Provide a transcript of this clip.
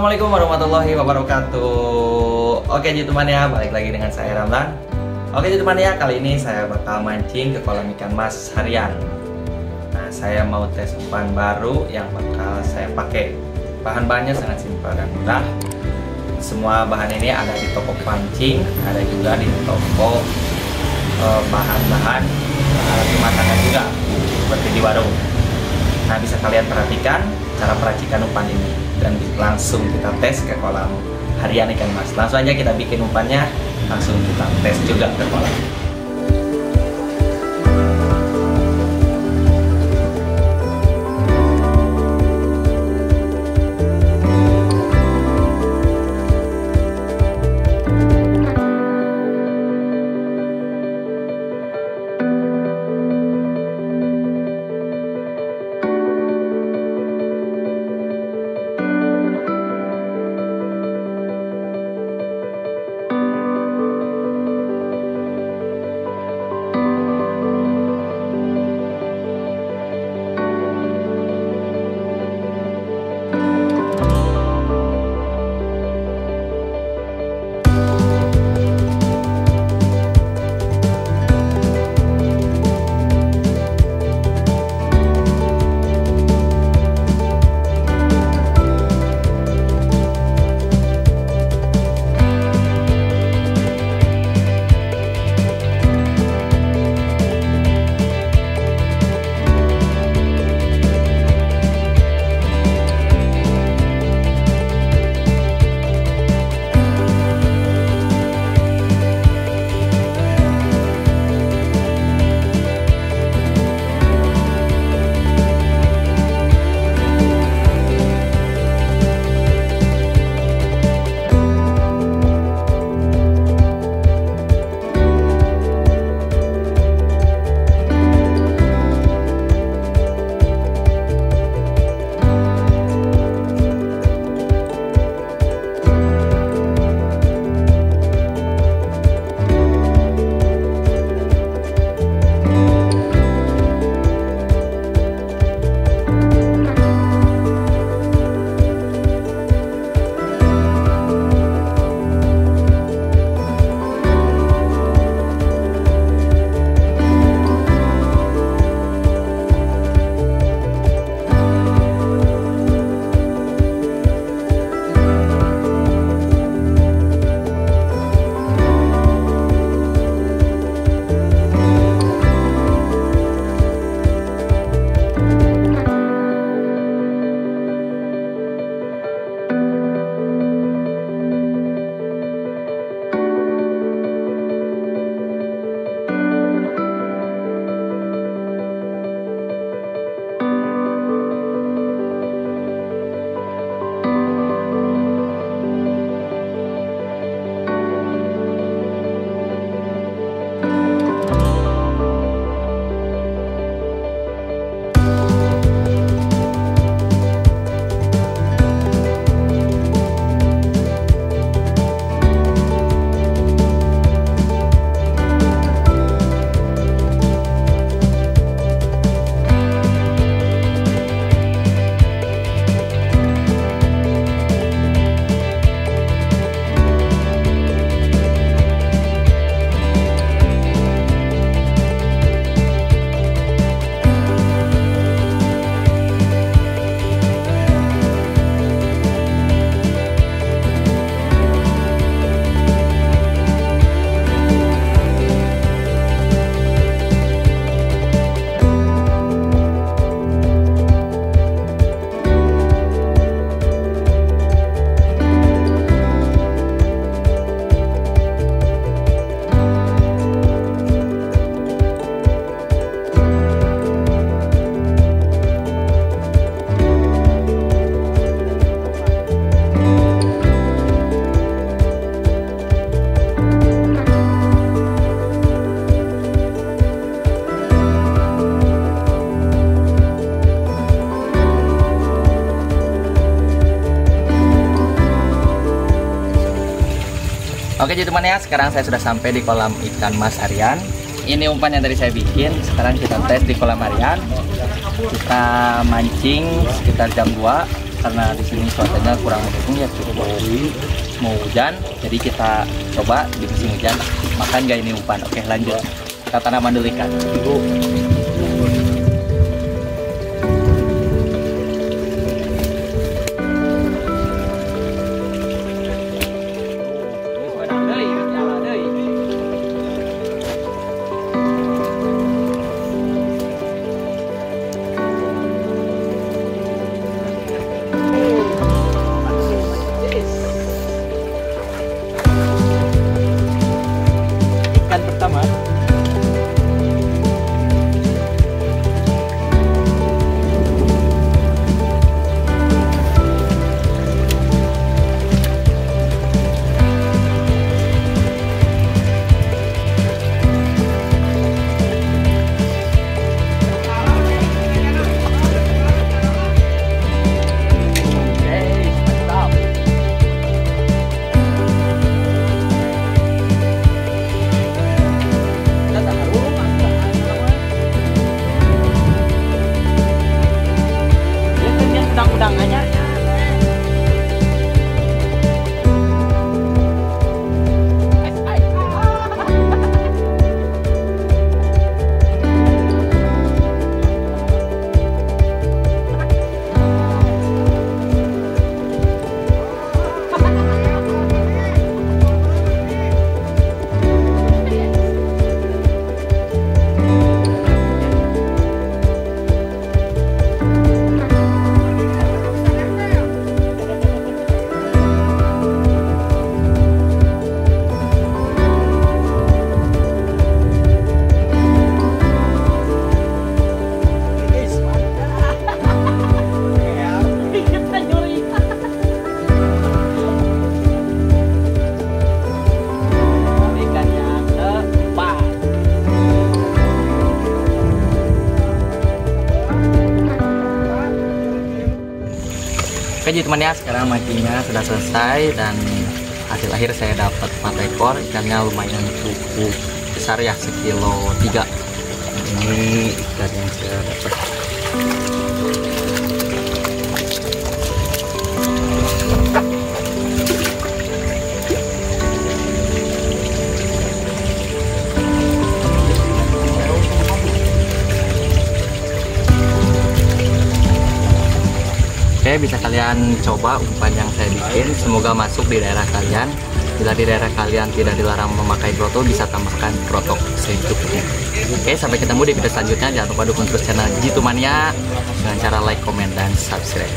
Assalamualaikum warahmatullahi wabarakatuh. Oke teman ya, balik lagi dengan saya Ramlan Oke teman ya, kali ini saya bakal mancing ke kolam ikan mas harian. Nah, saya mau tes umpan baru yang bakal saya pakai. Bahan-bahannya sangat simpel dan mudah. Semua bahan ini ada di toko pancing Ada juga di toko eh, bahan-bahan uh, rumah tangga juga Seperti di warung. Nah, bisa kalian perhatikan cara peracikan umpan ini dan langsung kita tes ke kolam harian ikan mas. Langsung aja kita bikin umpannya, langsung kita tes juga ke kolam. Oke jadi teman ya, sekarang saya sudah sampai di kolam ikan mas harian. Ini umpan yang tadi saya bikin, sekarang kita tes di kolam harian. Kita mancing sekitar jam 2 karena di sini cuacanya kurang mendukung ya cukup mau, hujan jadi kita coba di musim hujan makan gak ini umpan. Oke lanjut. Kita tanaman dulu ikan udang-udangannya ikan jadi teman ya. Sekarang mancingnya sudah selesai dan hasil akhir saya dapat 4 ekor ikannya lumayan cukup besar ya sekilo 3 ini ikan yang saya dapat Oke, bisa kalian coba umpan yang saya bikin. Semoga masuk di daerah kalian. Bila di daerah kalian tidak dilarang memakai groto, bisa tambahkan grotok secukupnya. Oke, sampai ketemu di video selanjutnya. Jangan lupa dukung terus channel Jitu Mania dengan cara like, comment, dan subscribe.